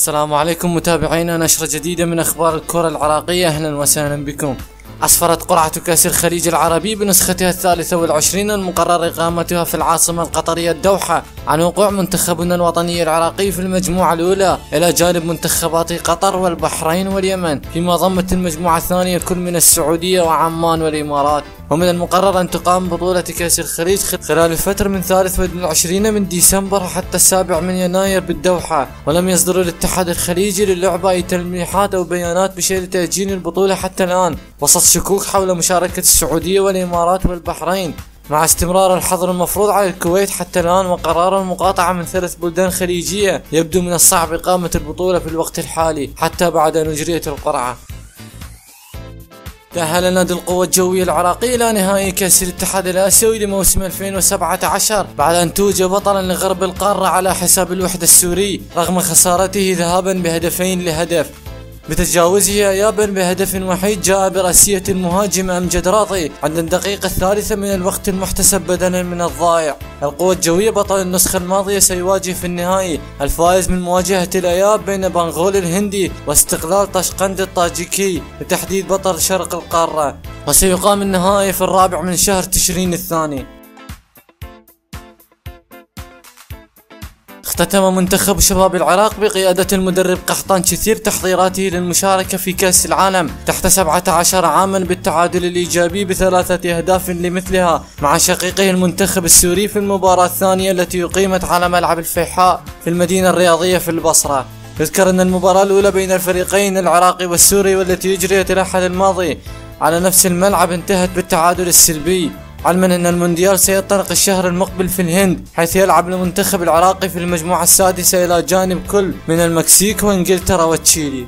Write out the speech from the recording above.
السلام عليكم متابعينا. نشرة جديدة من أخبار الكرة العراقية. أهلا وسهلا بكم. أسفرت قرعة كأس الخليج العربي بنسختها الثالثة والعشرين المقرر إقامتها في العاصمة القطرية الدوحة عن وقوع منتخبنا الوطني العراقي في المجموعة الأولى إلى جانب منتخبات قطر والبحرين واليمن. فيما ضمت المجموعة الثانية كل من السعودية وعمان والإمارات. ومن المقرر أن تقام بطولة كأس الخليج خلال الفترة من ثالث والعشرين من ديسمبر حتى السابع من يناير بالدوحة ولم يصدر الاتحاد الخليجي للعبة أي تلميحات أو بيانات بشأن تأجيل البطولة حتى الآن. وسط شكوك حول مشاركة السعودية والإمارات والبحرين مع استمرار الحظر المفروض على الكويت حتى الآن وقرار المقاطعة من ثلاث بلدان خليجية يبدو من الصعب إقامة البطولة في الوقت الحالي حتى بعد أن أجريت القرعة. تأهل نادي القوة الجوية العراقي إلى نهائي كأس الاتحاد الآسيوي لموسم 2017 بعد أن توج بطلا لغرب القارة على حساب الوحدة السوري رغم خسارته ذهابا بهدفين لهدف. بتجاوزه ايابا بهدف وحيد جاء برأسية المهاجم امجد راضي عند الدقيقة الثالثة من الوقت المحتسب بدلا من الضائع. القوة الجوية بطل النسخة الماضية سيواجه في النهائي الفائز من مواجهة الأياب بين بنغول الهندي واستقلال طشقند الطاجيكي لتحديد بطل شرق القارة. وسيقام النهائي في الرابع من شهر تشرين الثاني. اختتم منتخب شباب العراق بقيادة المدرب قحطان كثير تحضيراته للمشاركة في كأس العالم. تحت 17 عاما بالتعادل الإيجابي بثلاثة أهداف لمثلها مع شقيقه المنتخب السوري في المباراة الثانية التي أقيمت على ملعب الفيحاء في المدينة الرياضية في البصرة. يذكر أن المباراة الأولى بين الفريقين العراقي والسوري والتي أجريت الأحد الماضي على نفس الملعب انتهت بالتعادل السلبي. علما أن المونديال سينطلق الشهر المقبل في الهند حيث يلعب المنتخب العراقي في المجموعة السادسة إلى جانب كل من المكسيك وإنجلترا وتشيلي.